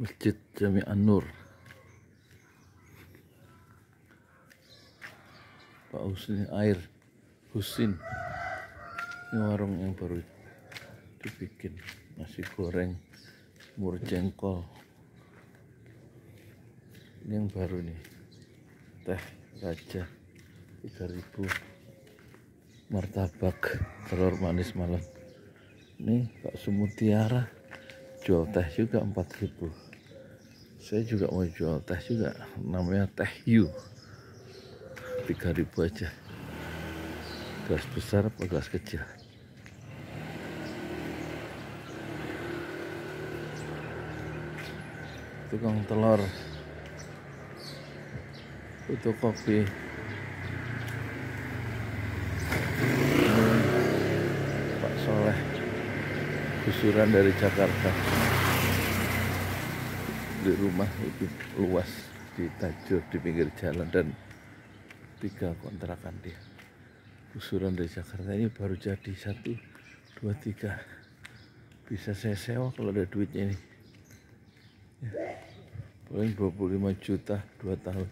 Masjid Jami An-Nur. Pak Husin Air Husin. Ini warung yang baru dibikin. Nasi goreng mur jengkol. Ini yang baru nih. Teh raja 3000 martabak telur manis malam. Ini Pak Sumutiara. Jual teh juga 4000 saya juga mau jual teh juga. Namanya teh yu. 3000 aja. Gelas besar apa gelas kecil? Tukang telur. Fotokopi Pak Soleh gusuran dari Jakarta di rumah lebih luas di Tajur di pinggir jalan dan tiga kontrakan dia. Gusuran dari Jakarta ini baru jadi satu dua tiga. Bisa saya sewa kalau ada duitnya ini. Ya. paling 25 juta dua tahun